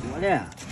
怎么的？